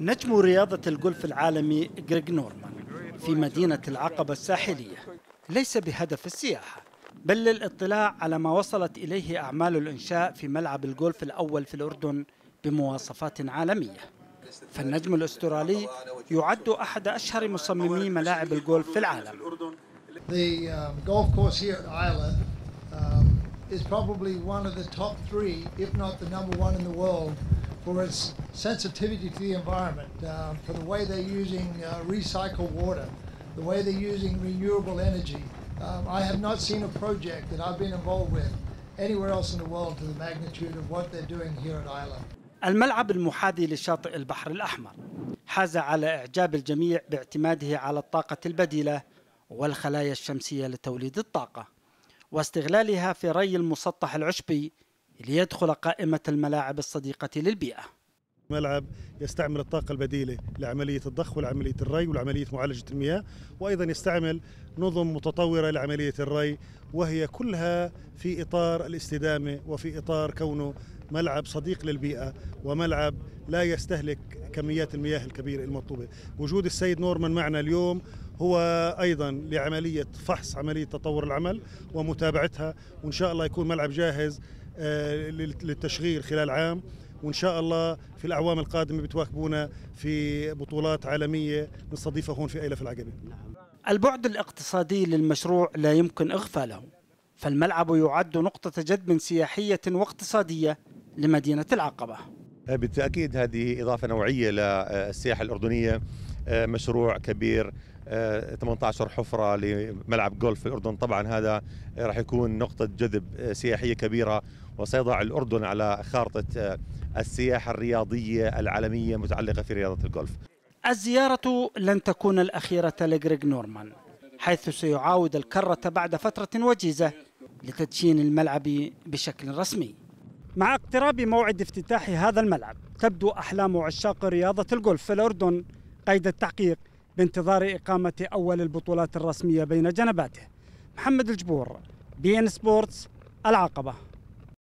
نجم رياضة الجولف العالمي جريج نورمان في مدينة العقبة الساحلية. ليس بهدف السياحة بل للاطلاع على ما وصلت إليه أعمال الإنشاء في ملعب الجولف الأول في الأردن بمواصفات عالمية. فالنجم الأسترالي يعد أحد أشهر مصممي ملاعب الجولف في العالم. The um, golf course here at Isla um, is probably one of the top three, if not the number one in the world, for its sensitivity to the environment, um, for the way they're using uh, recycled water, the way they're using renewable energy. Um, I have not seen a project that I've been involved with anywhere else in the world to the magnitude of what they're doing here at Isla. الملعب المحاذي لشاطئ البحر الأحمر حاز على إعجاب الجميع باعتماده على الطاقة البديلة والخلايا الشمسية لتوليد الطاقة واستغلالها في ري المسطح العشبي ليدخل قائمة الملاعب الصديقة للبيئة. ملعب يستعمل الطاقة البديلة لعملية الضخ ولعملية الري ولعملية معالجة المياه وأيضا يستعمل نظم متطورة لعملية الري وهي كلها في إطار الاستدامة وفي إطار كونه ملعب صديق للبيئة وملعب لا يستهلك كميات المياه الكبيرة المطلوبة. وجود السيد نورمان معنا اليوم هو أيضا لعملية فحص عملية تطور العمل ومتابعتها وإن شاء الله يكون ملعب جاهز للتشغيل خلال عام وإن شاء الله في الأعوام القادمة بتواكبونا في بطولات عالمية نستضيفها هون في أيلة في العقبة. البعد الاقتصادي للمشروع لا يمكن اغفاله فالملعب يعد نقطة جذب سياحية واقتصادية لمدينة العقبة. بالتأكيد هذه إضافة نوعية للسياحة الأردنية مشروع كبير 18 حفرة لملعب جولف في الأردن. طبعا هذا راح يكون نقطة جذب سياحية كبيرة وسيضع الأردن على خارطة السياحة الرياضية العالمية متعلقة في رياضة الجولف. الزيارة لن تكون الأخيرة لجريج نورمان حيث سيعاود الكرة بعد فترة وجيزة لتدشين الملعب بشكل رسمي. مع اقتراب موعد افتتاح هذا الملعب تبدو أحلام عشاق رياضة الجولف في الأردن. قيد التحقيق بانتظار إقامة أول البطولات الرسمية بين جنباته. محمد الجبور beIN Sports العقبة.